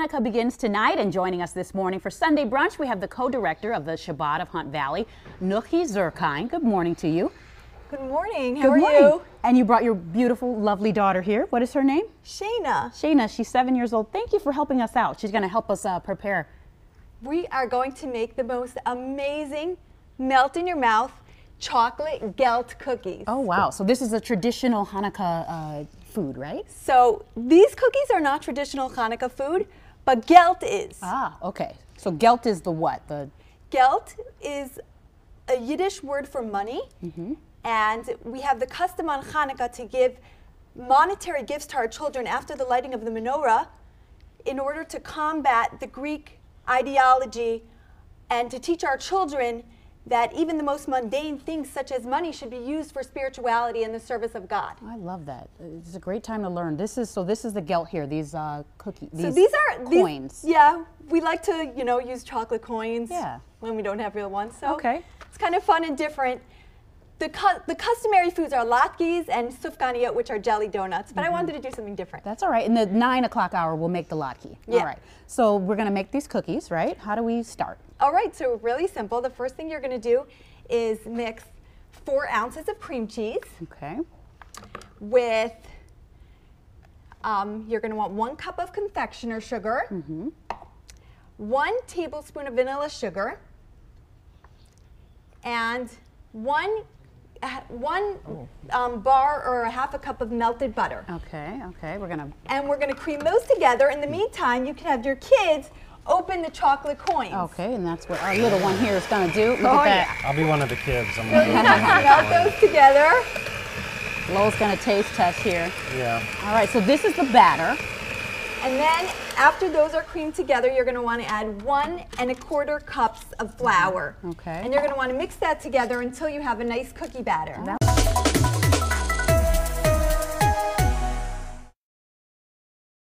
Hanukkah begins tonight, and joining us this morning for Sunday brunch, we have the co-director of the Chabad of Hunt Valley, Nuchi Zurkine. Good morning to you. Good morning. How Good are morning. you? And you brought your beautiful, lovely daughter here. What is her name? Shayna. Shayna. She's seven years old. Thank you for helping us out. She's going to help us uh, prepare. We are going to make the most amazing melt in your mouth chocolate gelt cookies. Oh wow! So this is a traditional Hanukkah uh, food, right? So these cookies are not traditional Hanukkah food, but gelt is. Ah, okay. So gelt is the what? The Gelt is a Yiddish word for money, and we have the custom on Hanukkah to give monetary gifts to our children after the lighting of the menorah in order to combat the Greek ideology and to teach our children that even the most mundane things such as money should be used for spirituality and the service of God. I love that. It's a great time to learn. This is so. This is the gelt here. These uh, cookies. So these are these- coins. yeah, we like to, you know, use chocolate coins Yeah. when we don't have real ones. So Okay. it's kind of fun and different. The, cu- the customary foods are latkes and sufganiyot, which are jelly donuts, Mm-hmm. but I wanted to do something different. That's all right. In the nine o'clock hour, we'll make the latke. Yeah. All right. So we're gonna make these cookies, right? How do we start? All right, so really simple. The first thing you're going to do is mix four ounces of cream cheese Okay. with, um, you're going to want one cup of confectioner sugar, Mm-hmm. one tablespoon of vanilla sugar, and one one um, bar or a half a cup of melted butter. Okay. Okay. We're gonna. And we're going to cream those together. In the meantime, you can have your kids open the chocolate coins. Okay, and that's what our little one here is gonna do. Look Oh, at that. I'll be one of the kids. I'm So gonna you go have to melt those together. Lowell's gonna taste test here. Yeah. All right. So this is the batter. And then after those are creamed together, you're going to want to add one and a quarter cups of flour. Okay. And you're going to want to mix that together until you have a nice cookie batter.